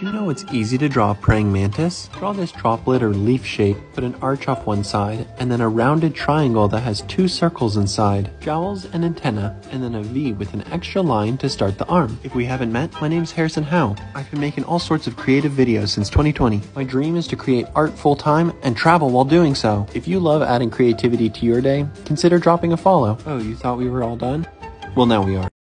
Did you know it's easy to draw a praying mantis? Draw this droplet or leaf shape, put an arch off one side, and then a rounded triangle that has two circles inside, jowls and antenna, and then a V with an extra line to start the arm. If we haven't met, my name's Harrison Howe. I've been making all sorts of creative videos since 2020. My dream is to create art full time and travel while doing so. If you love adding creativity to your day, consider dropping a follow. Oh, you thought we were all done? Well, now we are.